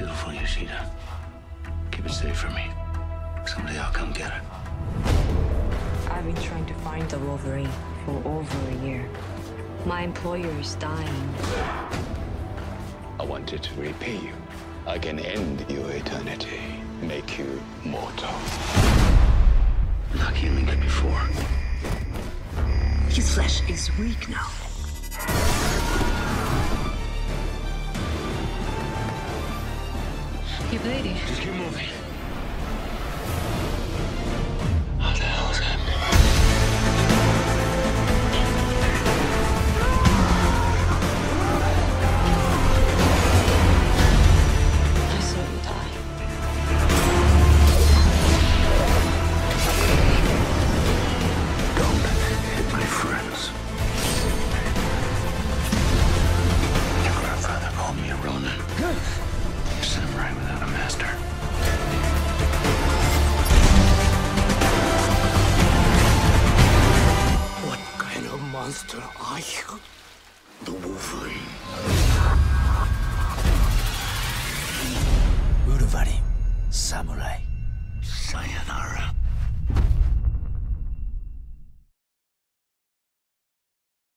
careful, Yashida. Keep it safe for me. Someday I'll come get it. I've been trying to find the Wolverine for over a year. My employer is dying. I wanted to repay you. I can end your eternity, make you mortal. Not human like before. His flesh is weak now. You bleeding. Just keep moving. Are you? The Wolverine. Uravari, samurai. Sayonara.